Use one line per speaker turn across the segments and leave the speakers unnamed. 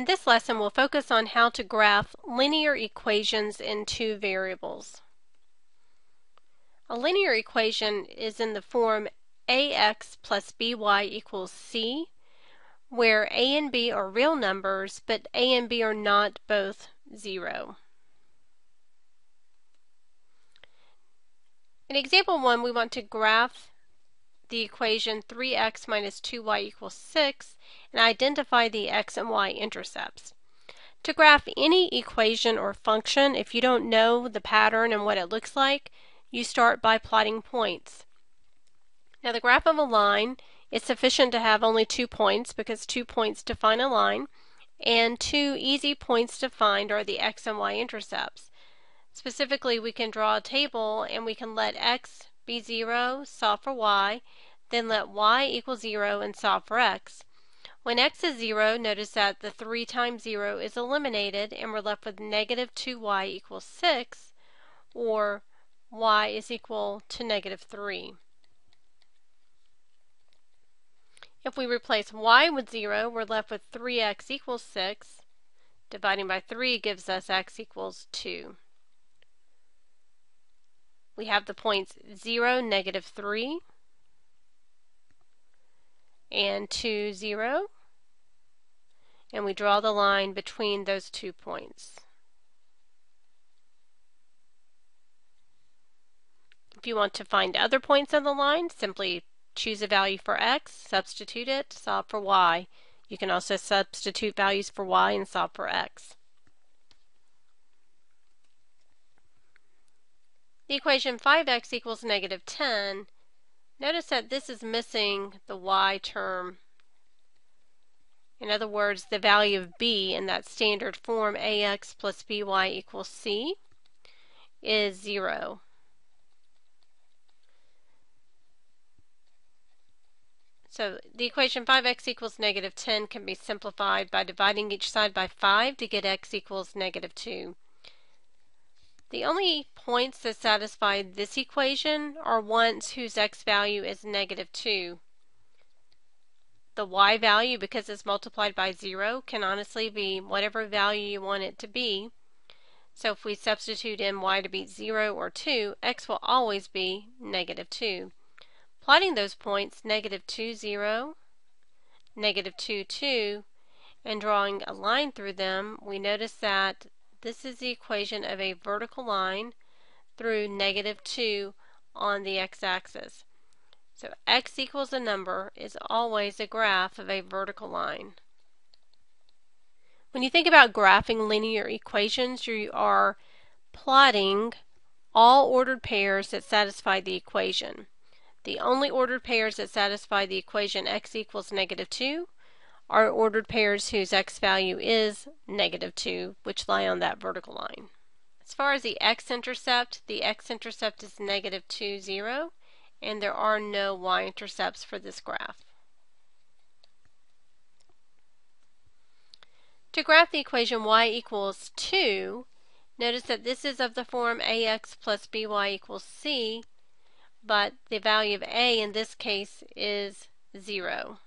In this lesson, we'll focus on how to graph linear equations in two variables. A linear equation is in the form ax plus by equals c, where a and b are real numbers, but a and b are not both 0. In example 1, we want to graph the equation 3x minus 2y equals 6 and identify the x and y intercepts. To graph any equation or function, if you don't know the pattern and what it looks like, you start by plotting points. Now the graph of a line is sufficient to have only two points because two points define a line and two easy points to find are the x and y intercepts. Specifically, we can draw a table and we can let x be 0, solve for y, then let y equal 0 and solve for x. When x is 0, notice that the 3 times 0 is eliminated and we're left with negative 2y equals 6 or y is equal to negative 3. If we replace y with 0, we're left with 3x equals 6. Dividing by 3 gives us x equals 2 we have the points 0, negative 3, and 2, 0. And we draw the line between those two points. If you want to find other points on the line, simply choose a value for x, substitute it, solve for y. You can also substitute values for y and solve for x. the equation 5x equals negative 10, notice that this is missing the y term. In other words, the value of b in that standard form ax plus by equals c is 0. So the equation 5x equals negative 10 can be simplified by dividing each side by 5 to get x equals negative 2. The only points that satisfy this equation are ones whose x value is negative 2. The y value, because it's multiplied by 0, can honestly be whatever value you want it to be. So if we substitute in y to be 0 or 2, x will always be negative 2. Plotting those points, negative 2, 0, negative 2, 2, and drawing a line through them, we notice that this is the equation of a vertical line through negative 2 on the x-axis. So x equals a number is always a graph of a vertical line. When you think about graphing linear equations, you are plotting all ordered pairs that satisfy the equation. The only ordered pairs that satisfy the equation x equals negative 2 are ordered pairs whose x value is negative 2, which lie on that vertical line. As far as the x-intercept, the x-intercept is negative 2, 0, and there are no y-intercepts for this graph. To graph the equation y equals 2, notice that this is of the form ax plus by equals c, but the value of a in this case is 0.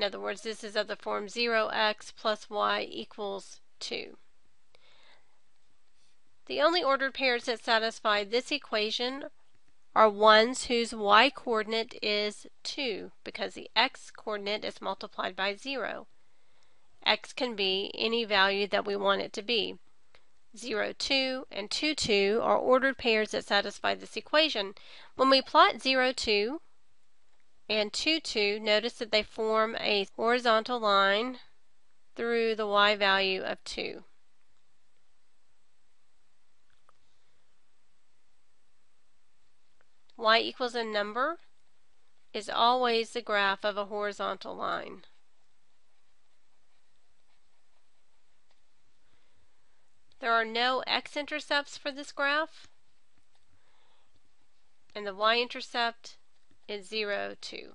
In other words, this is of the form 0x plus y equals 2. The only ordered pairs that satisfy this equation are ones whose y-coordinate is 2 because the x-coordinate is multiplied by 0. x can be any value that we want it to be. 0, 2 and 2, 2 are ordered pairs that satisfy this equation. When we plot 0, 2, and 2, 2, notice that they form a horizontal line through the y value of 2. y equals a number is always the graph of a horizontal line. There are no x-intercepts for this graph, and the y-intercept is 0, 2.